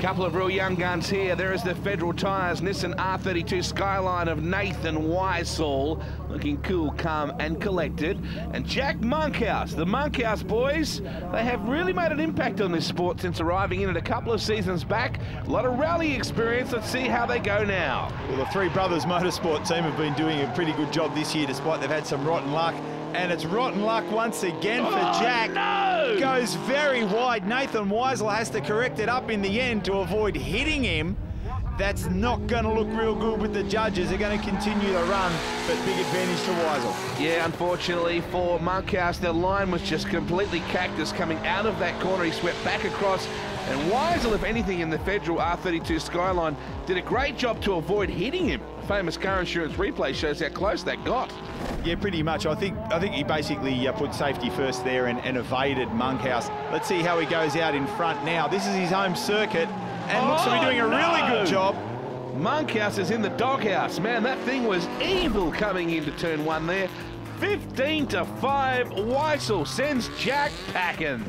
Couple of real young guns here. There is the Federal Tyres Nissan R32 Skyline of Nathan Weissel. Looking cool, calm and collected. And Jack Monkhouse, the Monkhouse boys, they have really made an impact on this sport since arriving in it a couple of seasons back. A lot of rally experience. Let's see how they go now. Well, the Three Brothers Motorsport team have been doing a pretty good job this year despite they've had some rotten luck. And it's rotten luck once again for oh, Jack. No! Goes very wide. Nathan Weissel has to correct it up in the end to avoid hitting him. That's not going to look real good with the judges. They're going to continue the run, but big advantage to Weissel. Yeah, unfortunately for Monkhouse, the line was just completely cactus coming out of that corner. He swept back across and Weissel, if anything, in the Federal R32 Skyline, did a great job to avoid hitting him. A famous car insurance replay shows how close that got. Yeah, pretty much. I think I think he basically uh, put safety first there and, and, evaded Monkhouse. Let's see how he goes out in front now. This is his home circuit and oh, looks to be doing a no. really good oh, job. Monkhouse is in the doghouse. Man, that thing was evil coming into turn one there. 15 to 5, Weissel sends Jack packing.